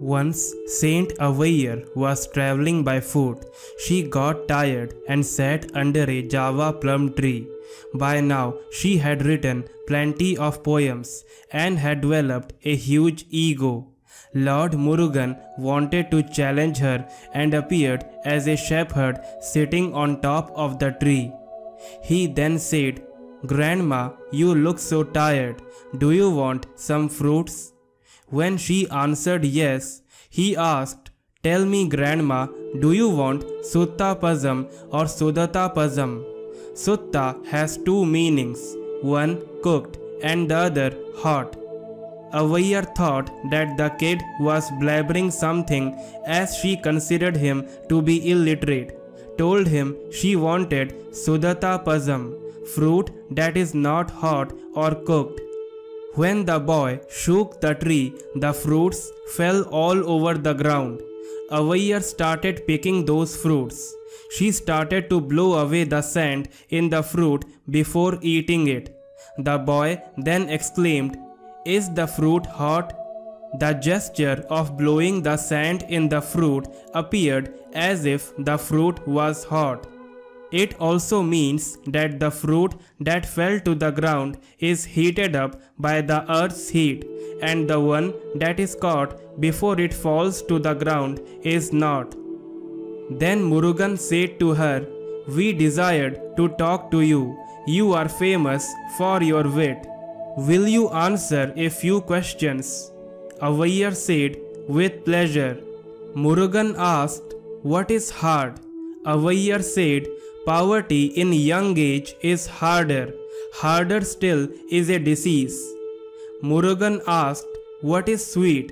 Once Saint Avvaiyar was traveling by foot. She got tired and sat under a Java plum tree. By now she had written plenty of poems and had developed a huge ego. Lord Murugan wanted to challenge her and appeared as a shepherd sitting on top of the tree. He then said, Grandma, you look so tired. Do you want some fruits? When she answered yes, he asked, Tell me, Grandma, do you want Sutta Pazam or Sudata Pazam? Sutta has two meanings one cooked and the other hot. Avvaiyar thought that the kid was blabbering something as she considered him to be illiterate. Told him she wanted Sudata fruit that is not hot or cooked. When the boy shook the tree, the fruits fell all over the ground. Avvaiyar started picking those fruits. She started to blow away the sand in the fruit before eating it. The boy then exclaimed, Is the fruit hot? The gesture of blowing the sand in the fruit appeared as if the fruit was hot. It also means that the fruit that fell to the ground is heated up by the earth's heat, and the one that is caught before it falls to the ground is not. Then Murugan said to her, We desired to talk to you. You are famous for your wit. Will you answer a few questions? Avvaiyar said, With pleasure. Murugan asked, What is hard? Avvaiyar said, Poverty in young age is harder. Harder still is a disease. Murugan asked, What is sweet?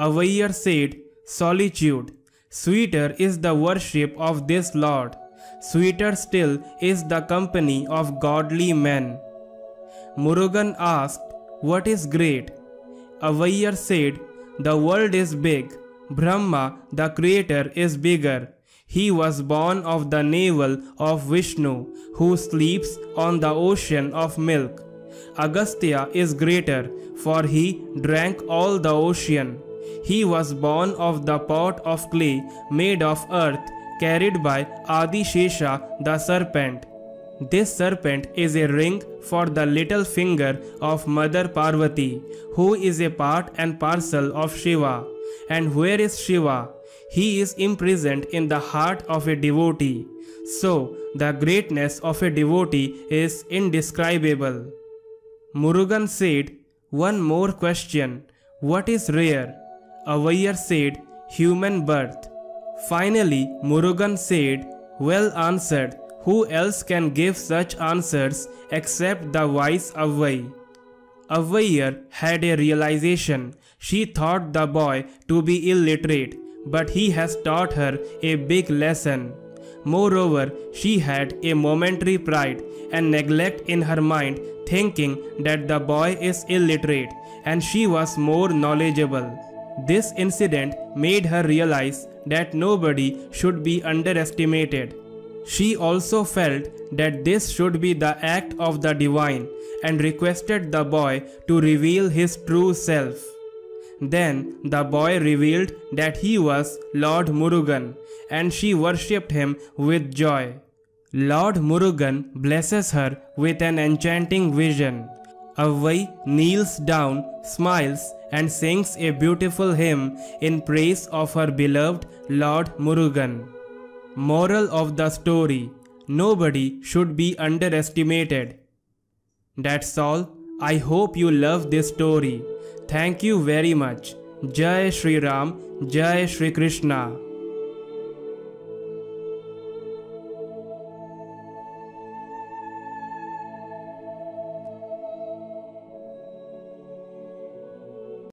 Avvaiyar said, Solitude. Sweeter is the worship of this Lord. Sweeter still is the company of godly men. Murugan asked, What is great? Avvaiyar said, The world is big. Brahma, the creator, is bigger. He was born of the navel of Vishnu, who sleeps on the ocean of milk. Agastya is greater, for he drank all the ocean. He was born of the pot of clay made of earth, carried by Adishesha the serpent. This serpent is a ring for the little finger of Mother Parvati, who is a part and parcel of Shiva. And where is Shiva? He is imprisoned in the heart of a devotee. So, the greatness of a devotee is indescribable. Murugan said, One more question. What is rare? Avvaiyar said, Human birth. Finally, Murugan said, Well answered. Who else can give such answers except the wise Avvai? Avvaiyar had a realization. She thought the boy to be illiterate, but he has taught her a big lesson. Moreover, she had a momentary pride and neglect in her mind, thinking that the boy is illiterate and she was more knowledgeable. This incident made her realize that nobody should be underestimated. She also felt that this should be the act of the divine and requested the boy to reveal his true self. Then the boy revealed that he was Lord Murugan and she worshipped him with joy. Lord Murugan blesses her with an enchanting vision. Avvai kneels down, smiles, and sings a beautiful hymn in praise of her beloved Lord Murugan. Moral of the story Nobody should be underestimated. That's all. I hope you love this story. Thank you very much Jai Shri Ram Jai Shri Krishna